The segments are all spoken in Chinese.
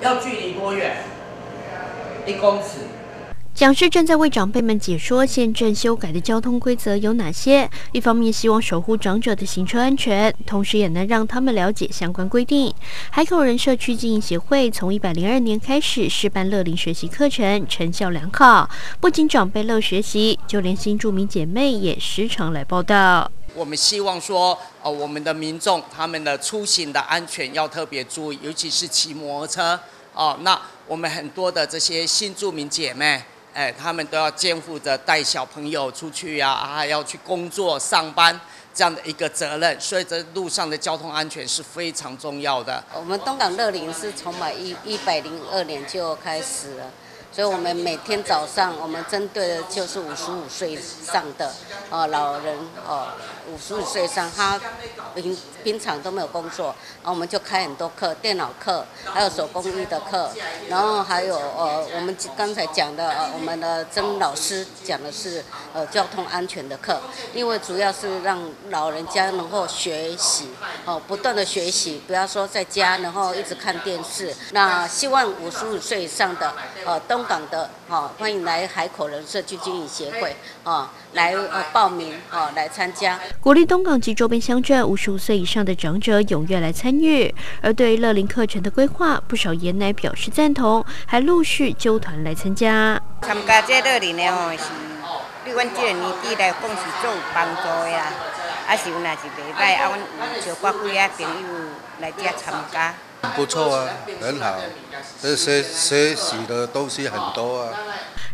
要距离多远？一公尺。讲师正在为长辈们解说现正修改的交通规则有哪些，一方面希望守护长者的行车安全，同时也能让他们了解相关规定。海口人社区经营协会从一百零二年开始试办乐龄学习课程，成效良好。不仅长辈乐学习，就连新住民姐妹也时常来报道。我们希望说，呃，我们的民众他们的出行的安全要特别注意，尤其是骑摩托车。哦，那我们很多的这些新住民姐妹。哎，他们都要肩负着带小朋友出去呀，还要去工作上班这样的一个责任，所以这路上的交通安全是非常重要的。我们东港乐龄是从满一一百零二年就开始了。所以，我们每天早上，我们针对的就是五十五岁以上的哦老人哦，五十五岁以上，他平平常都没有工作，然后我们就开很多课，电脑课，还有手工艺的课，然后还有呃，我们刚才讲的呃，我们的曾老师讲的是呃交通安全的课，因为主要是让老人家能够学习哦，不断的学习，不要说在家然后一直看电视。那希望五十五岁以上的呃都。东港的哈，欢迎来海口人社区经营协会啊，来呃报名啊，来参加，鼓励东港及周边乡镇五十五岁以上的长者踊跃来参与。而对于乐龄课程的规划，不少爷奶表示赞同，还陆续揪团来参加。参加这乐龄的哦，是对阮这个年纪来讲是最有帮助的啦。啊是有那是袂歹，啊阮就几啊朋友来这参加。不错啊，很好，这些学习的东西很多啊。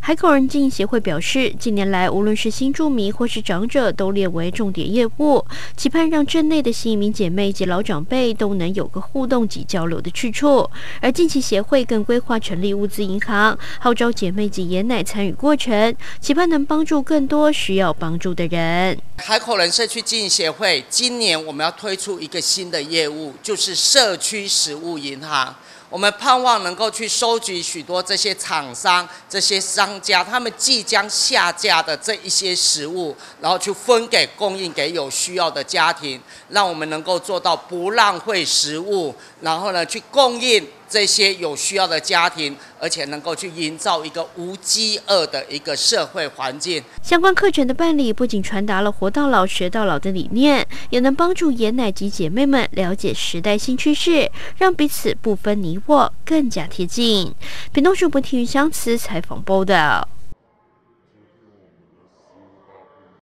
海口人经营协会表示，近年来无论是新住民或是长者，都列为重点业务，期盼让镇内的新移民姐妹及老长辈都能有个互动及交流的去处。而近期协会更规划成立物资银行，号召姐妹及爷奶参与过程，期盼能帮助更多需要帮助的人。海口人社区经营协会今年我们要推出一个新的业务，就是社区食物银行。我们盼望能够去收集许多这些厂商、这些商家他们即将下架的这一些食物，然后去分给供应给有需要的家庭，让我们能够做到不浪费食物，然后呢去供应。这些有需要的家庭，而且能够去营造一个无饥饿的一个社会环境。相关课程的办理，不仅传达了“活到老，学到老”的理念，也能帮助爷奶及姐妹们了解时代新趋势，让彼此不分你我更加贴近。屏东主播体育相慈采访报道。